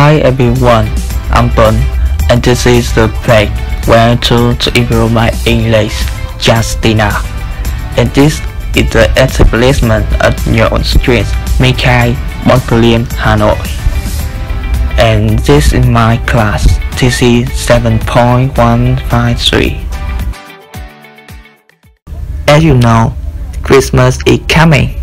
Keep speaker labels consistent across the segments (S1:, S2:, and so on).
S1: Hi everyone, I'm Ben, and this is the play where I try to improve my English, Jaxtina. And this is the establishment at your street, Mikai, Montpellier, Hanoi. And this is my class, TC 7.153. As you know, Christmas is coming,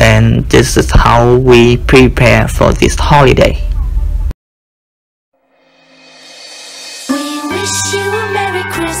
S1: and this is how we prepare for this holiday.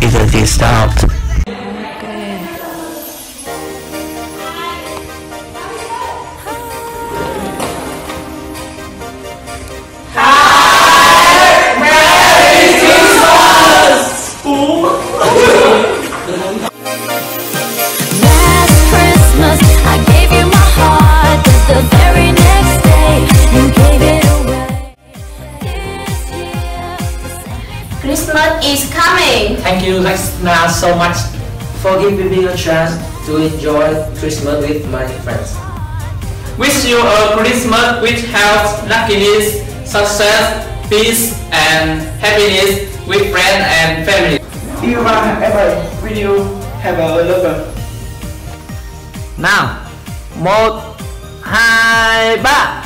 S1: here is the
S2: Christmas
S3: is coming.
S4: Thank you Laxna so much for giving me a chance to enjoy Christmas with my friends.
S5: Wish you a Christmas with health, luckiness, success, peace, and happiness with friends and family.
S6: If you are ever will you have a lover?
S4: Now, một, hai, ba.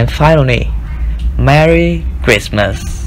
S1: And finally, Merry Christmas.